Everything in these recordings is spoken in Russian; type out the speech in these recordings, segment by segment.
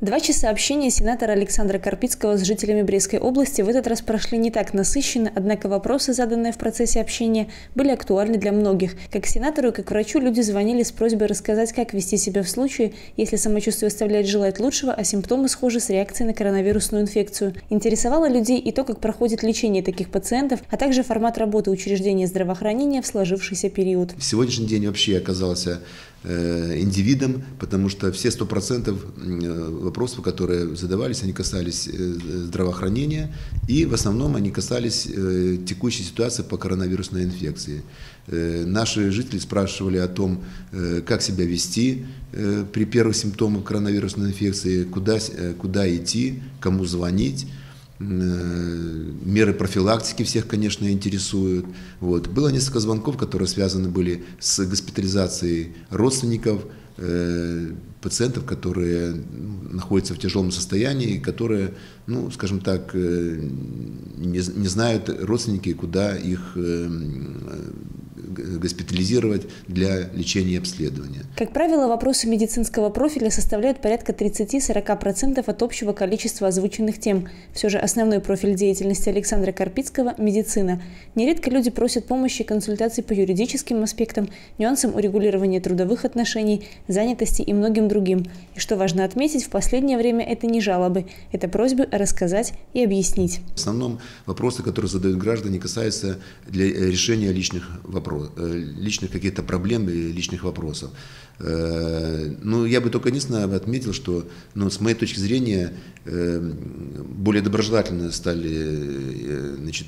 Два часа общения сенатора Александра Карпицкого с жителями Брестской области в этот раз прошли не так насыщенно, однако вопросы, заданные в процессе общения, были актуальны для многих. Как сенатору как врачу люди звонили с просьбой рассказать, как вести себя в случае, если самочувствие оставляет желать лучшего, а симптомы схожи с реакцией на коронавирусную инфекцию. Интересовало людей и то, как проходит лечение таких пациентов, а также формат работы учреждения здравоохранения в сложившийся период. В сегодняшний день вообще оказался э, индивидом, потому что все сто процентов э, вопросов, которые задавались, они касались э, здравоохранения, и в основном они касались текущей ситуации по коронавирусной инфекции. Наши жители спрашивали о том, как себя вести при первых симптомах коронавирусной инфекции, куда, куда идти, кому звонить меры профилактики всех, конечно, интересуют. Вот. Было несколько звонков, которые связаны были с госпитализацией родственников, Э, пациентов, которые ну, находятся в тяжелом состоянии, которые, ну, скажем так, э, не, не знают родственники, куда их э, госпитализировать для лечения и обследования. Как правило, вопросы медицинского профиля составляют порядка 30-40% от общего количества озвученных тем. Все же основной профиль деятельности Александра Карпицкого – медицина. Нередко люди просят помощи и консультаций по юридическим аспектам, нюансам урегулирования трудовых отношений, занятости и многим другим. И что важно отметить, в последнее время это не жалобы, это просьбы рассказать и объяснить. В основном вопросы, которые задают граждане, касаются для решения личных вопросов Э, личных каких-то проблем и личных вопросов. Э, ну, я бы только единственное отметил, что, ну, с моей точки зрения, э, более доброжелательно стали, значит,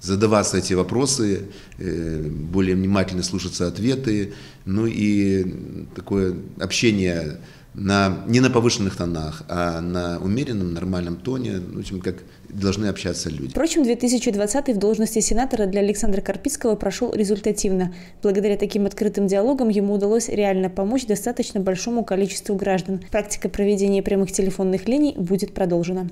задаваться эти вопросы, более внимательно слушаться ответы, ну и такое общение на, не на повышенных тонах, а на умеренном, нормальном тоне, в общем, как должны общаться люди. Впрочем, 2020 в должности сенатора для Александра Карпицкого прошел результативно. Благодаря таким открытым диалогам ему удалось реально помочь достаточно большому количеству граждан. Практика проведения прямых телефонных линий будет продолжена.